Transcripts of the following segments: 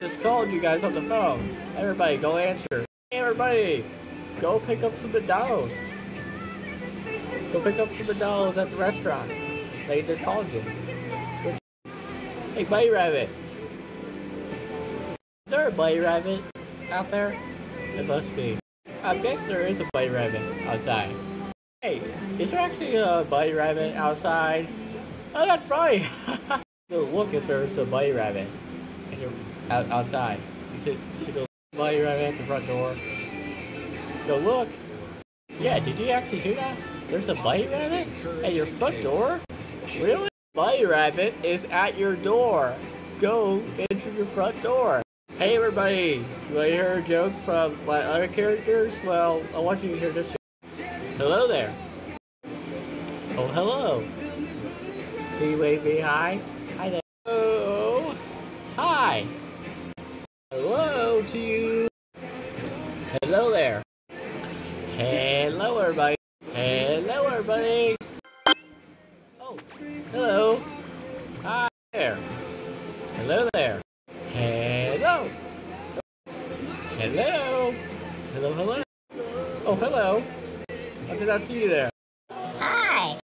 just called you guys on the phone. Everybody, go answer. Hey, everybody, go pick up some McDonald's. Go pick up some McDonald's at the restaurant. They just called you. Hey, Buddy Rabbit. Is there a Buddy Rabbit out there? It must be. I guess there is a Buddy Rabbit outside. Hey, is there actually a Buddy Rabbit outside? Oh, that's funny. go look if there's a Buddy Rabbit and you're out, outside. You should, you should go Buddy Rabbit at the front door. Go look. Yeah, did you actually hear that? There's a Buddy Rabbit at your front door? Really? Buddy Rabbit is at your door. Go into your front door. Hey everybody, you want to hear a joke from my other characters? Well, I want you to hear this joke. Hello there. Oh, hello. Can you wave me hi? Hi there. Hi. Hello to you. Hello there. Hello everybody. Hello everybody. Oh, hello. Hi there. Hello there. Hello. Hello. Hello, hello. Oh, hello. I did not see you there. Hi.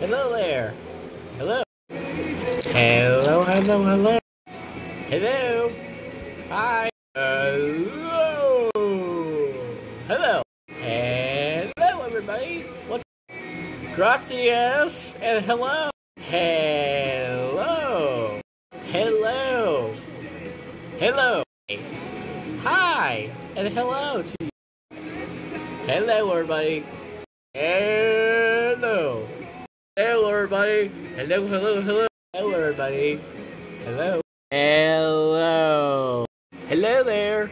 Hello there. Hello. Hello, hello, hello. Hello. Hi. Hello. Hello. Hello, everybody. What's Gracias and hello. Hello. Hello. Hello. Hi and hello to you. Hello, everybody. Hello. Hello, everybody. Hello, hello, hello. Hello, everybody. Hello. Hello. Hello there.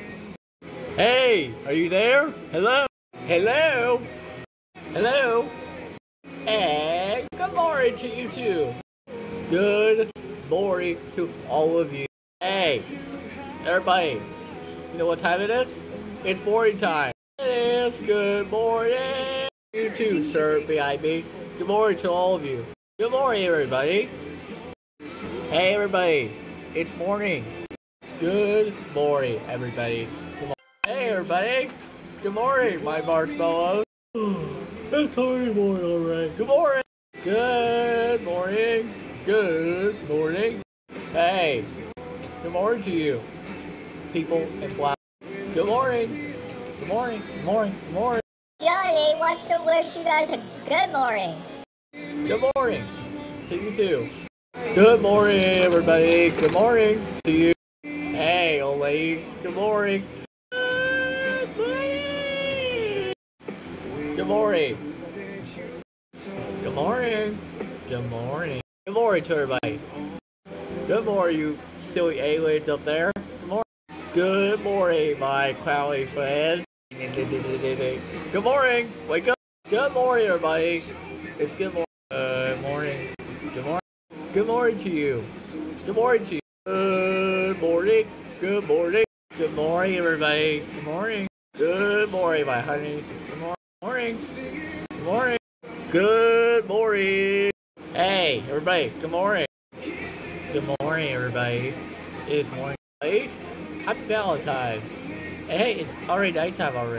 Hey, are you there? Hello. Hello. Hello. And good morning to you too. Good morning to all of you. Hey, everybody. You know what time it is? It's morning time. It is good morning. You too, sir, B.I.B. Good morning to all of you. Good morning, everybody. Hey, everybody. It's morning. Good morning, everybody. Good morning. Hey, everybody. Good morning, my marshmallows. it's already morning already. Good morning. Good morning. Good morning. Hey, good morning to you, people and flowers. Good morning. Good morning. Good morning. Good morning. Johnny wants to wish you guys a good morning. Good morning to you too. Good morning, everybody. Good morning to you. Hey, old morning. Good morning. Good morning. Good morning. Good morning. Good morning to everybody. Good morning, you silly aliens up there. Good morning. Good morning, my cloudy friend. Good morning. Wake up. Good morning, everybody. It's good morning. Good morning. Good morning. Good morning to you. Good morning to you. Good morning. Good morning. Good morning, everybody. Good morning. Good morning, my honey. Good morning. Good morning. Good morning. Hey, everybody. Good morning. Good morning, everybody. It is morning. Hey, Happy Valentine's. Hey, it's already nighttime already.